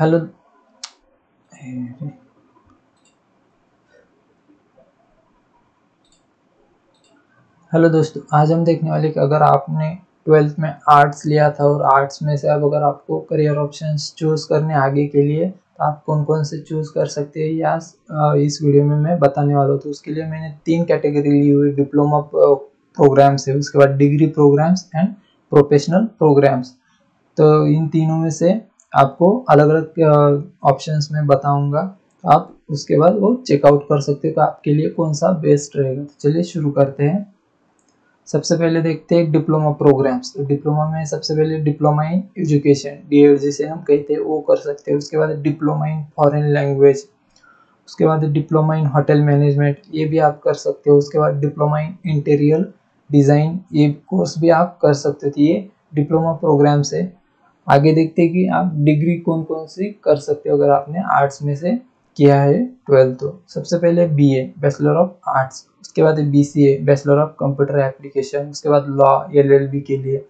Hello. Hello दोस्तों, आज हम देखने वाले कि अगर आपने ट्वेल्थ में आर्ट्स लिया था और आर्ट्स में से अब अगर आपको करियर ऑप्शंस चूज़ करने आगे के लिए तो आप कौन कौन से चूज़ कर सकते हैं? या इस वीडियो में मैं बताने वाला हूँ। तो उसके लिए मैंने तीन कैटेगरी ली हुई, डिप्लोमा प्रोग्राम्स है। उसके बाद degree programmes and professional programmes. तो इन तीनों में से आपको अलग अलग ऑप्शंस में बताऊँगा। आप उसके बाद वो चेकआउट कर सकते हो आपके लिए कौन सा बेस्ट रहेगा। तो चलिए शुरू करते हैं। सबसे पहले देखते हैं डिप्लोमा प्रोग्राम्स तो डिप्लोमा में सबसे पहले डिप्लोमा इन एजुकेशन डी जिसे हम कहते हैं वो कर सकते हैं। उसके बाद डिप्लोमा इन फॉरेन लैंग्वेज उसके बाद डिप्लोमा इन होटल मैनेजमेंट ये भी आप कर सकते हो। उसके बाद डिप्लोमा इन इंटीरियर डिज़ाइन ये कोर्स भी आप कर सकते हो। तो ये डिप्लोमा प्रोग्राम्स से आगे देखते हैं कि आप डिग्री कौन कौन सी कर सकते हो अगर आपने आर्ट्स में से किया है ट्वेल्थ। तो सबसे पहले B A bachelor of arts उसके बाद B C A bachelor of computer application उसके बाद लॉ एल एल बी के लिए।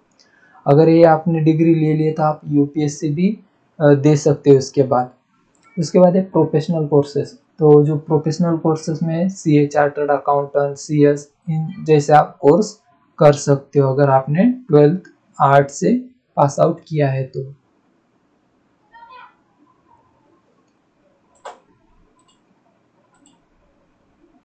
अगर ये आपने डिग्री ले लिए तो आप यू पी एस सी भी दे सकते हो उसके बाद। उसके बाद है प्रोफेशनल कोर्सेज तो जो प्रोफेशनल कोर्सेज में C A chartered accountant C S इन जैसे आप कोर्स कर सकते हो अगर आपने ट्वेल्थ आर्ट से पास आउट किया है तो।